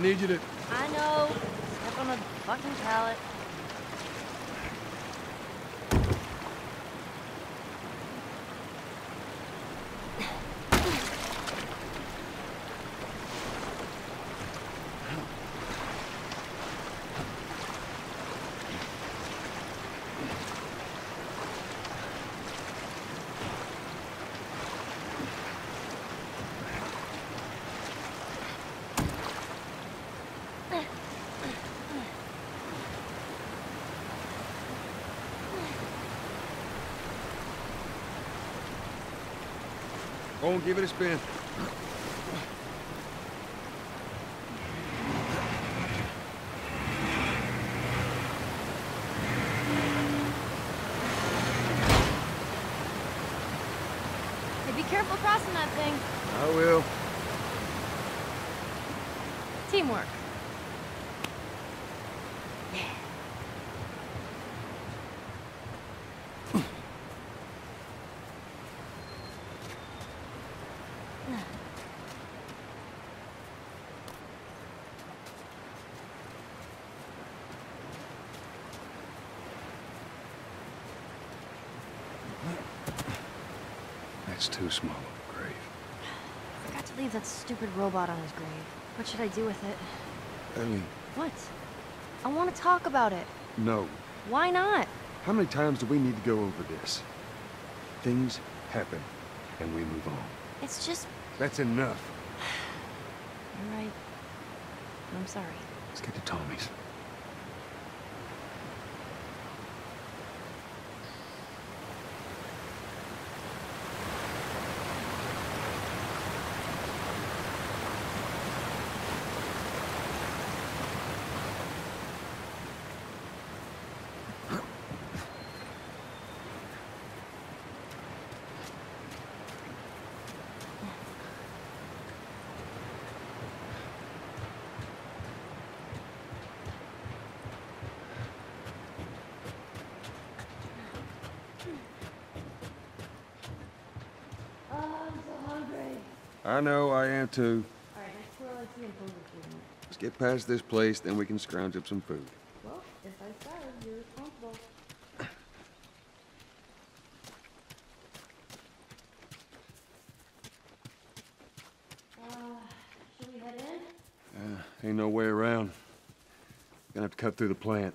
I need you to... I know. Step on a fucking pallet. Go and give it a spin. Hey, be careful crossing that thing. I will. Teamwork. Too small of a grave. I forgot to leave that stupid robot on his grave. What should I do with it? Ellie, What? I want to talk about it. no. Why not? How many times do we need to go over this? Things happen, and we move on. It's just... That's enough. You're right. I'm sorry. Let's get to Tommy's. Oh, I'm so hungry. I know, I am too. Alright, next door, let's. Let's get past this place, then we can scrounge up some food. Well, if I starve, you're responsible. Uh, should we head in? Uh, ain't no way around. Gonna have to cut through the plant.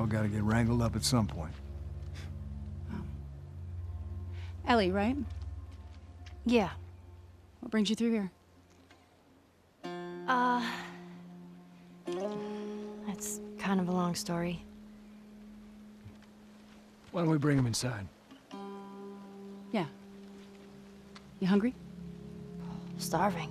We all gotta get wrangled up at some point. Ellie, right? Yeah. What brings you through here? Uh. That's kind of a long story. Why don't we bring him inside? Yeah. You hungry? Starving.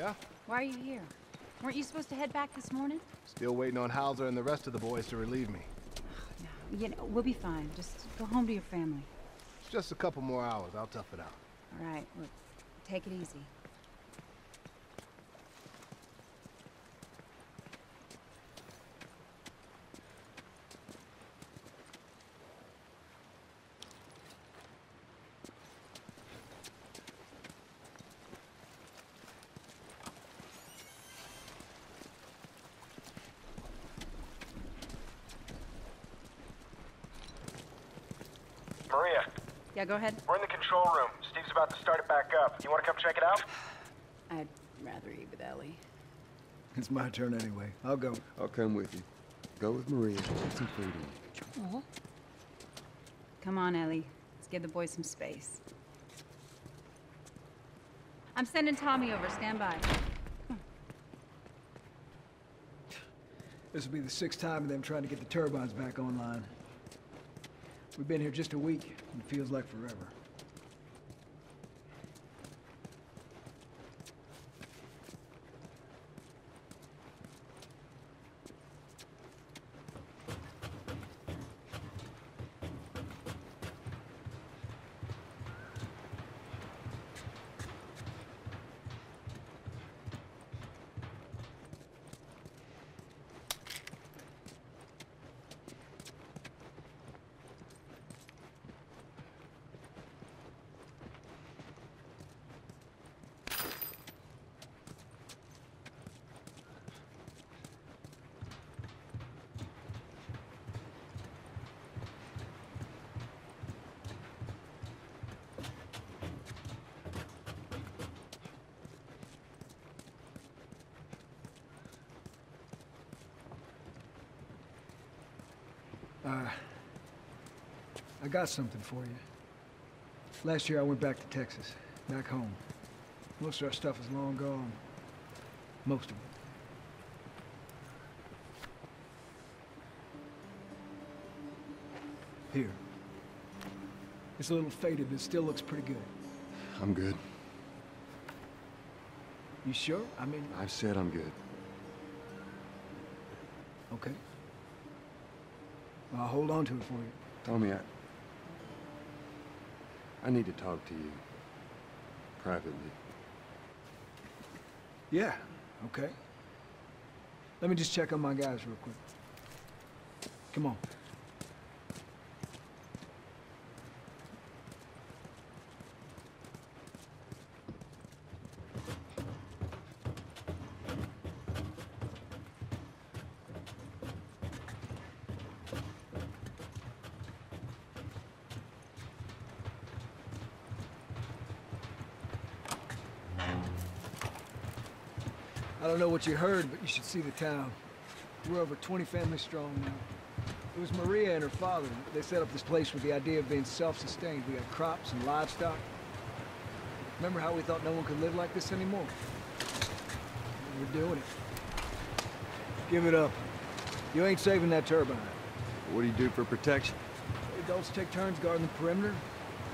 Yeah? Why are you here? Weren't you supposed to head back this morning? Still waiting on Hauser and the rest of the boys to relieve me. No. You know, we'll be fine. Just go home to your family. It's just a couple more hours. I'll tough it out. All right, take it easy. Maria, Yeah, go ahead. we're in the control room. Steve's about to start it back up. You want to come check it out? I'd rather eat with Ellie. It's my turn anyway. I'll go. I'll come with you. Go with Maria. Get some food in. Aw. Come on, Ellie. Let's give the boys some space. I'm sending Tommy over. Stand by. This will be the sixth time of them trying to get the turbines back online. We've been here just a week, and it feels like forever. Uh, I got something for you. Last year I went back to Texas, back home. Most of our stuff is long gone. Most of it. Here. It's a little faded, but it still looks pretty good. I'm good. You sure? I mean, I've said I'm good. okay. I'll hold on to it for you. Tommy, I... I need to talk to you. Privately. Yeah, okay. Let me just check on my guys real quick. Come on. I don't know what you heard, but you should see the town. We're over 20 families strong now. It was Maria and her father. They set up this place with the idea of being self-sustained. We had crops and livestock. Remember how we thought no one could live like this anymore? We're doing it. Give it up. You ain't saving that turbine. What do you do for protection? Adults take turns guarding the perimeter.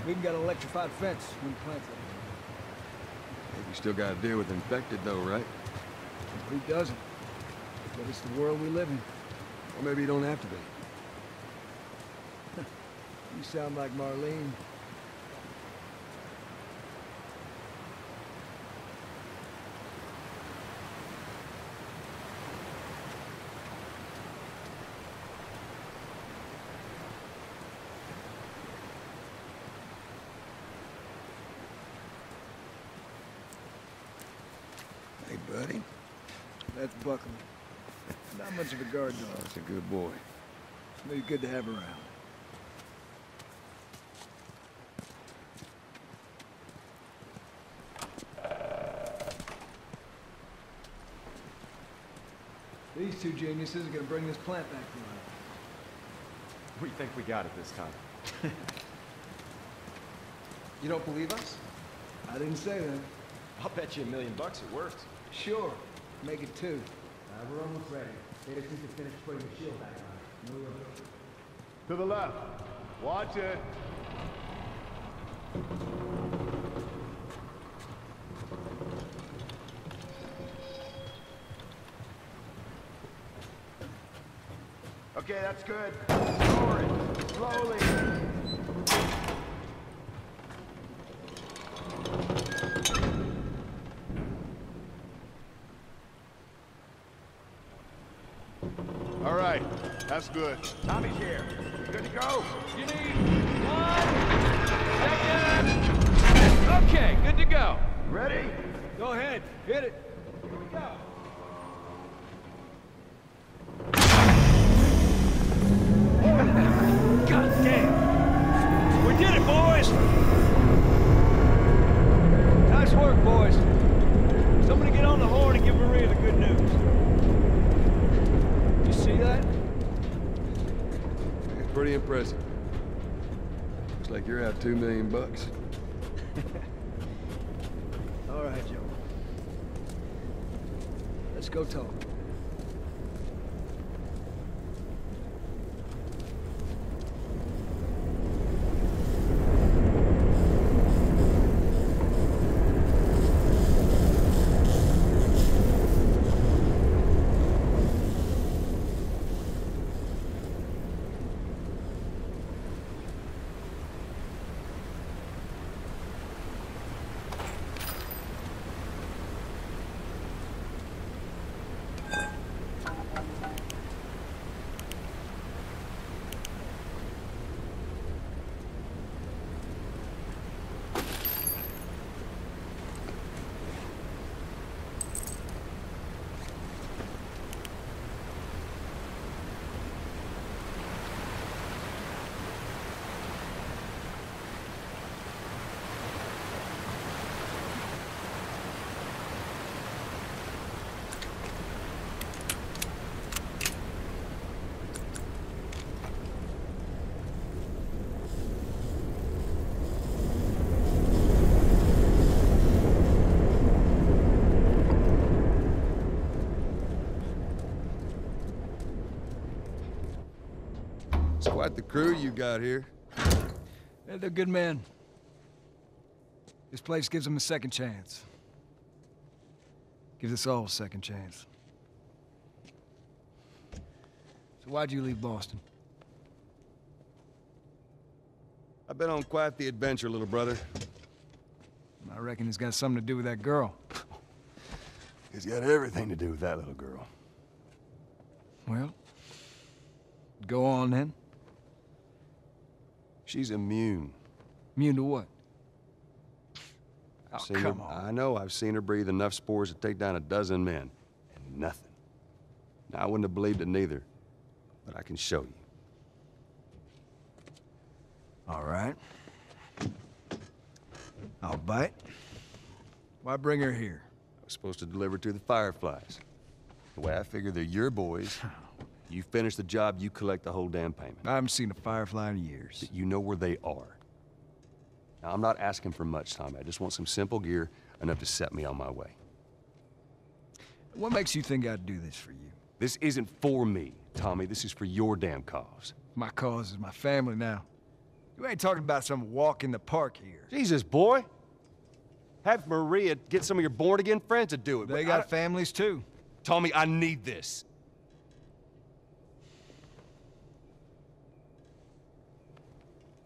We even got an electrified fence when the plant's up. You still gotta deal with infected though, right? Who doesn't? But it's the world we live in. Or maybe you don't have to be. You sound like Marlene. Hey, buddy. That's Buckley. Not much of a guard dog. That's a good boy. but good to have around. These two geniuses are gonna bring this plant back to life. We think we got it this time. you don't believe us? I didn't say that. I'll bet you a million bucks it worked. Sure. Make it two. Uh, we're almost ready. They just need to finish putting the shield back on. Move over. To the left. Watch it. Okay, that's good. Lower it. Slowly. Good. Tommy's here. Good to go? You need one second. Okay, good to go. Ready? Go ahead. Hit it. God Looks like you're out two million bucks. All right, Joel. Let's go talk. It's quite the crew you got here. Yeah, they're good men. This place gives them a second chance. Gives us all a second chance. So why'd you leave Boston? I've been on quite the adventure, little brother. I reckon it's got something to do with that girl. It's got everything to do with that little girl. Well, go on then. She's immune. Immune to what? Oh, come her, on. I know. I've seen her breathe enough spores to take down a dozen men. And nothing. Now, I wouldn't have believed it neither. But I can show you. All right. I'll bite. Why bring her here? I was supposed to deliver to the Fireflies. The way I figure they're your boys, You finish the job, you collect the whole damn payment. I haven't seen a Firefly in years. You know where they are. Now, I'm not asking for much, Tommy. I just want some simple gear, enough to set me on my way. What makes you think I'd do this for you? This isn't for me, Tommy. This is for your damn cause. My cause is my family now. You ain't talking about some walk in the park here. Jesus, boy. Have Maria get some of your born-again friends to do it. They got families too. Tommy, I need this.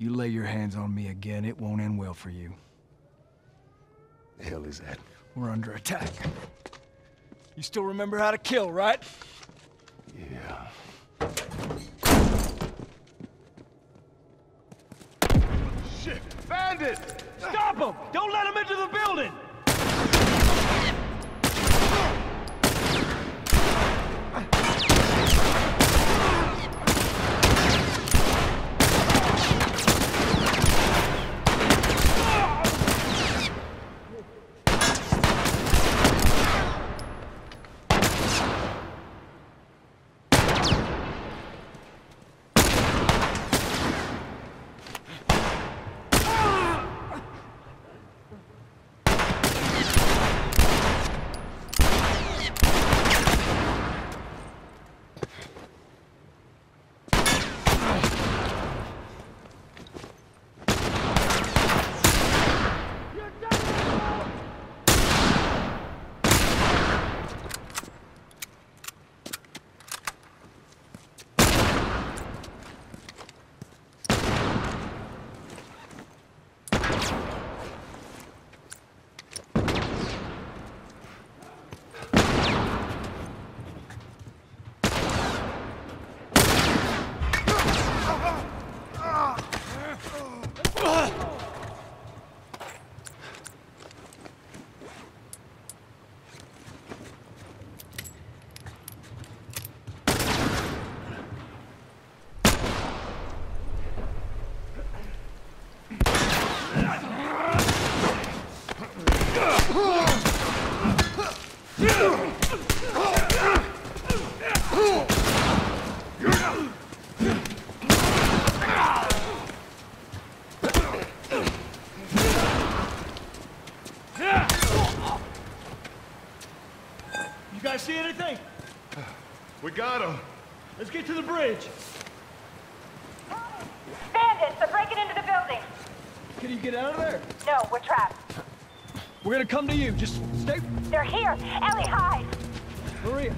You lay your hands on me again, it won't end well for you. The hell is that? We're under attack. You still remember how to kill, right? Yeah. Shit! Bandit! Stop him! Don't let him into the building! Guys see anything? We got him. Let's get to the bridge. Bandits! They're breaking into the building! Can you get out of there? No, we're trapped. We're gonna come to you. Just stay. They're here! Ellie, hide! Maria.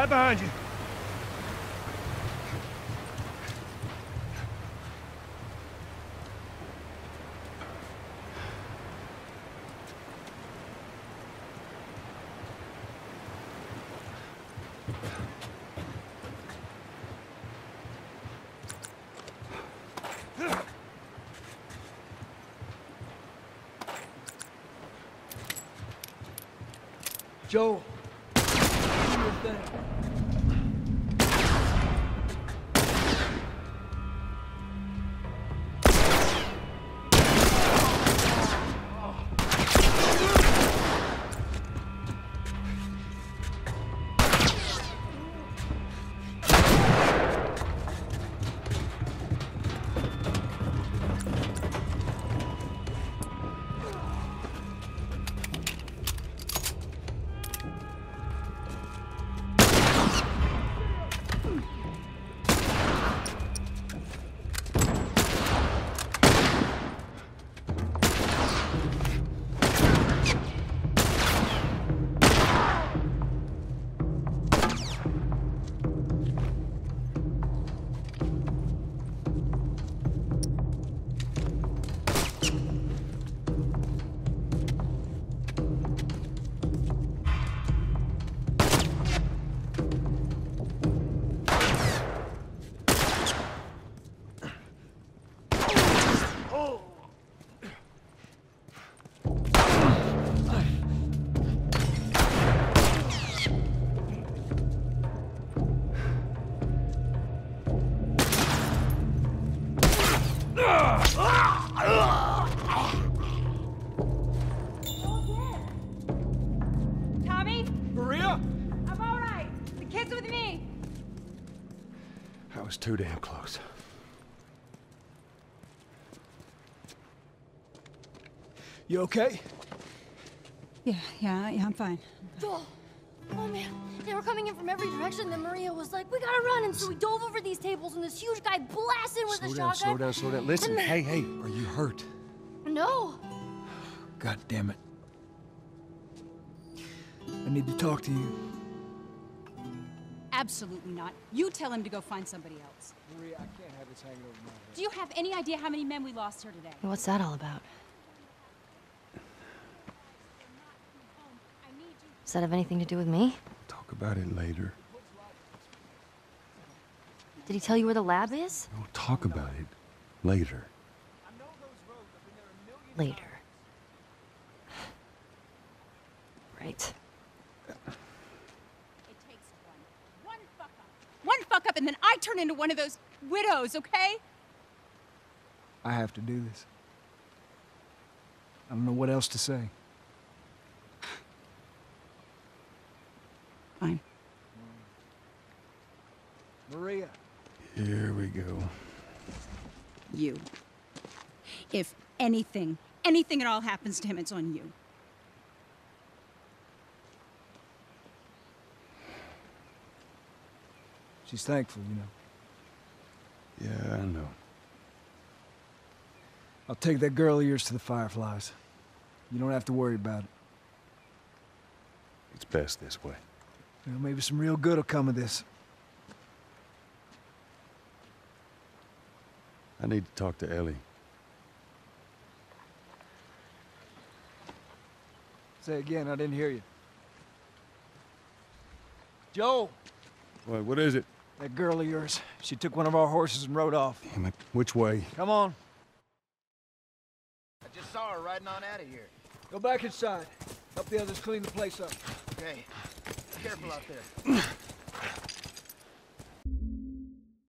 Right behind you. Joel. Too damn close. You okay? Yeah, yeah, yeah, I'm fine. Joel! Oh man, they were coming in from every direction. Then Maria was like, "We gotta run!" And so we dove over these tables, and this huge guy blasted with Slow a down, shotgun. slow down, slow down. Listen, And- hey, hey, are you hurt? No, God damn it. I need to talk to you. Absolutely not. You tell him to go find somebody else. Maria, I can't have this hanging over my head. Do you have any idea how many men we lost here today? what's that all about? Does that have anything to do with me? Talk about it later. Did he tell you where the lab is? We'll talk about it later. Later. Right. It takes one. One fuck up. One fuck up, and then I turn into one of those widows, okay? I have to do this. I don't know what else to say. Fine. Maria. Here we go. You. If anything, anything at all happens to him, it's on you. She's thankful, you know. Yeah, I know. I'll take that girl of yours to the Fireflies. You don't have to worry about it. It's best this way. You know, maybe some real good will come of this. I need to talk to Ellie. Say again, I didn't hear you. Joel! What, what is it? That girl of yours. She took one of our horses and rode off. Damn it. Which way? Come on. I just saw her riding on out of here. Go back inside. Help the others clean the place up. Okay. Be careful out there.